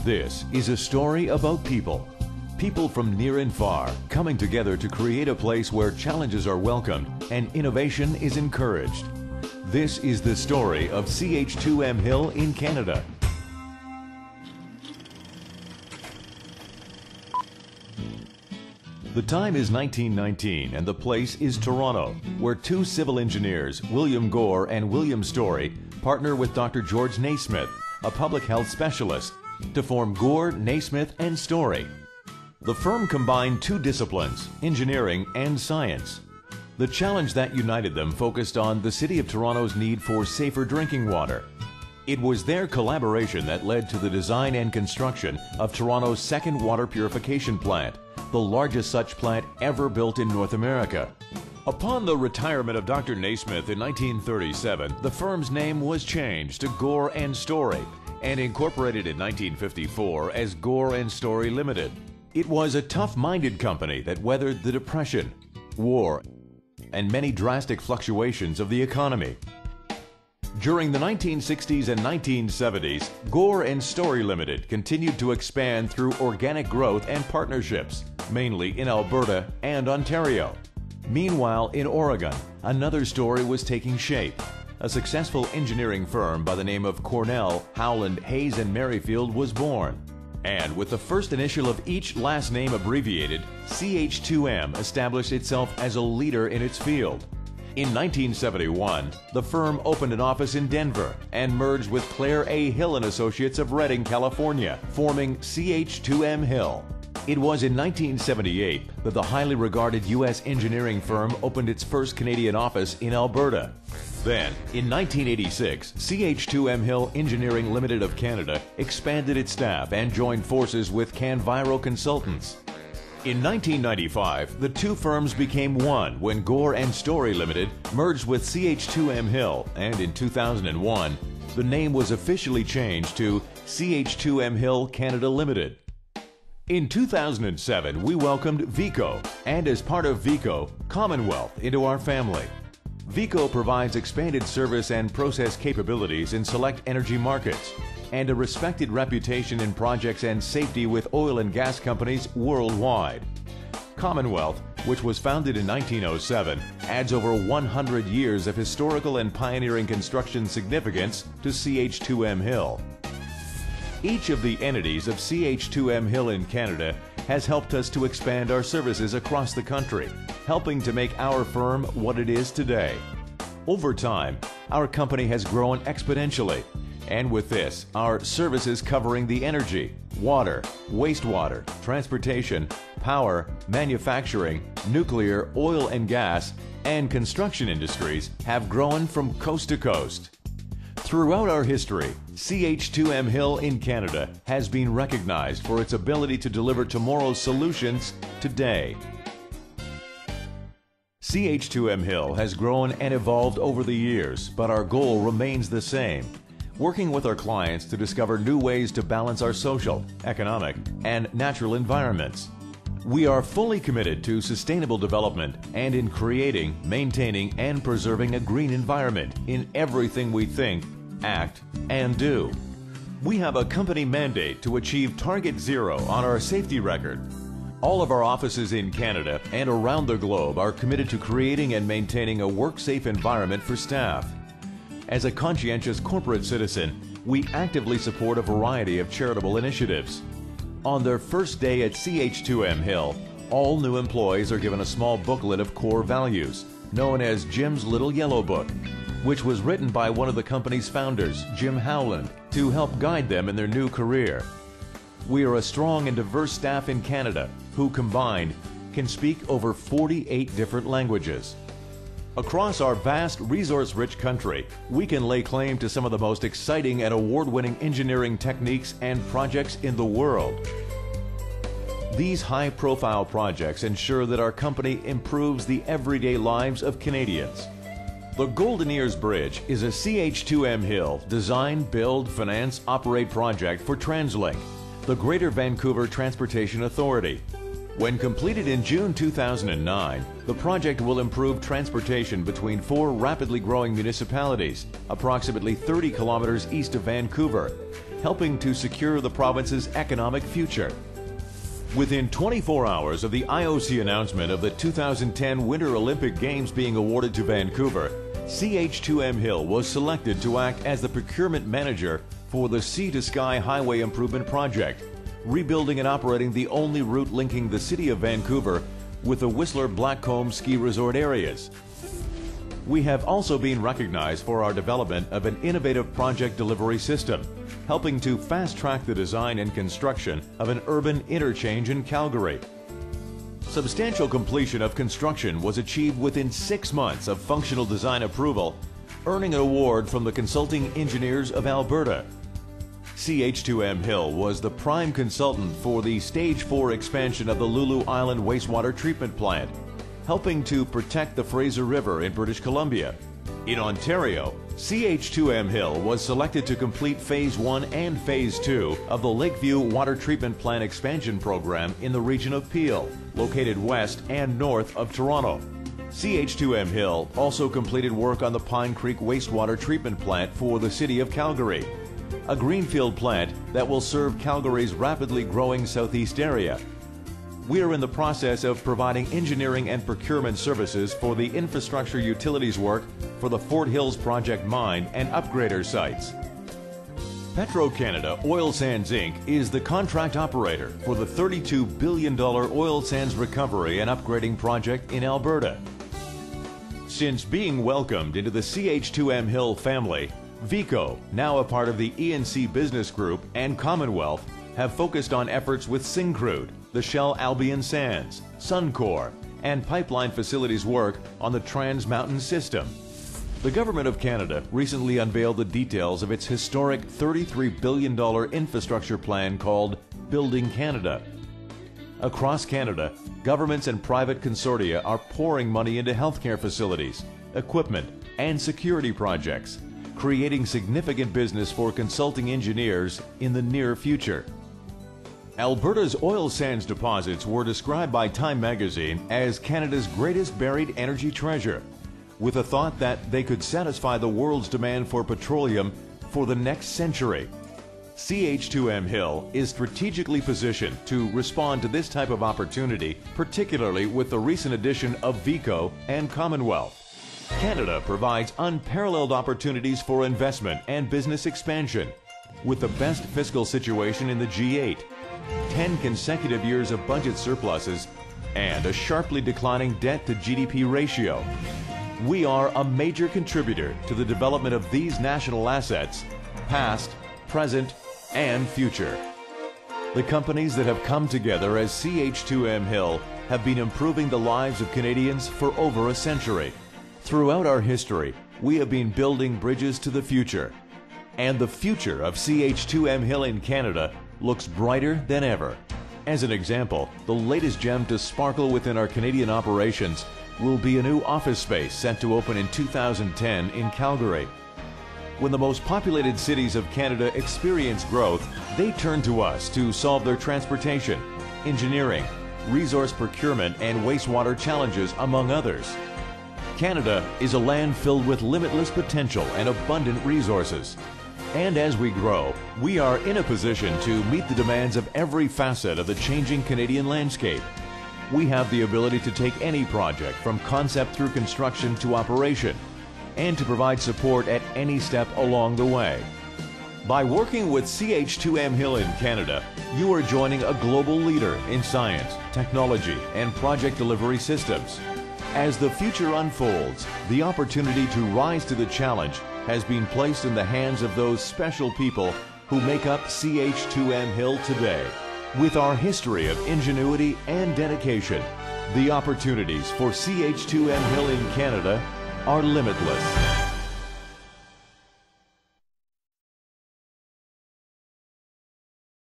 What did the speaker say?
This is a story about people. People from near and far coming together to create a place where challenges are welcomed and innovation is encouraged. This is the story of CH2M Hill in Canada. The time is 1919 and the place is Toronto, where two civil engineers, William Gore and William Storrie, partner with Dr. George Nasmith, a public health specialist, to form Gore, Nasmith, and Storrie. The firm combined two disciplines, engineering and science. The challenge that united them focused on the City of Toronto's need for safer drinking water. It was their collaboration that led to the design and construction of Toronto's second water purification plant, the largest such plant ever built in North America. Upon the retirement of Dr. Nasmith in 1937, the firm's name was changed to Gore and Storrie and incorporated in 1954 as Gore and Storrie Limited. It was a tough-minded company that weathered the Depression, war, and many drastic fluctuations of the economy. During the 1960s and 1970s, Gore and Storrie Limited continued to expand through organic growth and partnerships, mainly in Alberta and Ontario. Meanwhile, in Oregon, another story was taking shape. A successful engineering firm by the name of Cornell, Howland, Hayes, and Merryfield was born. And with the first initial of each last name abbreviated, CH2M established itself as a leader in its field. In 1971, the firm opened an office in Denver and merged with Clair A. Hill and Associates of Redding, California, forming CH2M Hill. It was in 1978 that the highly regarded U.S. engineering firm opened its first Canadian office in Alberta. Then, in 1986, CH2M Hill Engineering Limited of Canada expanded its staff and joined forces with Canviro Consultants. In 1995, the two firms became one when Gore and Storrie Limited merged with CH2M Hill, and in 2001, the name was officially changed to CH2M Hill Canada Limited. In 2007, we welcomed VECO, and as part of VECO, Commonwealth into our family. VECO provides expanded service and process capabilities in select energy markets and a respected reputation in projects and safety with oil and gas companies worldwide. Commonwealth, which was founded in 1907, adds over 100 years of historical and pioneering construction significance to CH2M Hill. Each of the entities of CH2M Hill in Canada has helped us to expand our services across the country, helping to make our firm what it is today. Over time, our company has grown exponentially, and with this, our services covering the energy, water, wastewater, transportation, power, manufacturing, nuclear, oil and gas, and construction industries have grown from coast to coast. Throughout our history, CH2M Hill in Canada has been recognized for its ability to deliver tomorrow's solutions today. CH2M Hill has grown and evolved over the years, but our goal remains the same working with our clients to discover new ways to balance our social, economic, and natural environments. We are fully committed to sustainable development and in creating, maintaining, and preserving a green environment in everything we think, act, and do. We have a company mandate to achieve Target Zero on our safety record. All of our offices in Canada and around the globe are committed to creating and maintaining a work-safe environment for staff. As a conscientious corporate citizen, we actively support a variety of charitable initiatives. On their first day at CH2M Hill, all new employees are given a small booklet of core values, known as Jim's Little Yellow Book, which was written by one of the company's founders, Jim Howland, to help guide them in their new career. We are a strong and diverse staff in Canada who combined can speak over 48 different languages. Across our vast, resource rich country, we can lay claim to some of the most exciting and award winning engineering techniques and projects in the world. These high profile projects ensure that our company improves the everyday lives of Canadians. The Golden Ears Bridge is a CH2M Hill design, build, finance, operate project for TransLink, the Greater Vancouver Transportation Authority, when completed in June 2009, the project will improve transportation between four rapidly growing municipalities, approximately 30 kilometers east of Vancouver, helping to secure the province's economic future. Within 24 hours of the IOC announcement of the 2010 Winter Olympic Games being awarded to Vancouver, CH2M Hill was selected to act as the procurement manager for the Sea to Sky Highway Improvement Project, rebuilding and operating the only route linking the city of Vancouver with the Whistler Blackcomb ski resort areas. We have also been recognized for our development of an innovative project delivery system helping to fast track the design and construction of an urban interchange in Calgary. Substantial completion of construction was achieved within six months of functional design approval, earning an award from the Consulting Engineers of Alberta. CH2M Hill was the prime consultant for the Stage 4 expansion of the Lulu Island Wastewater Treatment Plant, helping to protect the Fraser River in British Columbia. In Ontario, CH2M Hill was selected to complete Phase 1 and Phase 2 of the Lakeview Water Treatment Plant expansion program in the region of Peel, located west and north of Toronto. CH2M Hill also completed work on the Pine Creek Wastewater Treatment Plant for the City of Calgary, a greenfield plant that will serve Calgary's rapidly growing southeast area we are in the process of providing engineering and procurement services for the infrastructure utilities work for the Fort Hills Project mine and upgrader sites. Petro-Canada Oil Sands Inc. is the contract operator for the $32 billion oil sands recovery and upgrading project in Alberta. Since being welcomed into the CH2M Hill family, VECO, now a part of the E&C Business Group and Commonwealth, have focused on efforts with Syncrude, the Shell Albian Sands, Suncor, and pipeline facilities work on the Trans Mountain System. The Government of Canada recently unveiled the details of its historic $33 billion infrastructure plan called Building Canada. Across Canada, governments and private consortia are pouring money into healthcare facilities, equipment, and security projects, creating significant business for consulting engineers in the near future. Alberta's oil sands deposits were described by Time magazine as Canada's greatest buried energy treasure, with a thought that they could satisfy the world's demand for petroleum for the next century. CH2M Hill is strategically positioned to respond to this type of opportunity, particularly with the recent addition of VECO and Commonwealth. Canada provides unparalleled opportunities for investment and business expansion, with the best fiscal situation in the G8 10 consecutive years of budget surpluses, and a sharply declining debt to GDP ratio. We are a major contributor to the development of these national assets, past, present, and future. The companies that have come together as CH2M Hill have been improving the lives of Canadians for over a century. Throughout our history, we have been building bridges to the future. And the future of CH2M Hill in Canada looks brighter than ever. As an example, the latest gem to sparkle within our Canadian operations will be a new office space set to open in 2010 in Calgary. When the most populated cities of Canada experience growth, they turn to us to solve their transportation, engineering, resource procurement, and wastewater challenges, among others. Canada is a land filled with limitless potential and abundant resources. And as we grow, we are in a position to meet the demands of every facet of the changing Canadian landscape. We have the ability to take any project from concept through construction to operation and to provide support at any step along the way. By working with CH2M Hill in Canada, you are joining a global leader in science, technology, and project delivery systems. As the future unfolds, the opportunity to rise to the challenge has been placed in the hands of those special people who make up CH2M Hill today. With our history of ingenuity and dedication, the opportunities for CH2M Hill in Canada are limitless.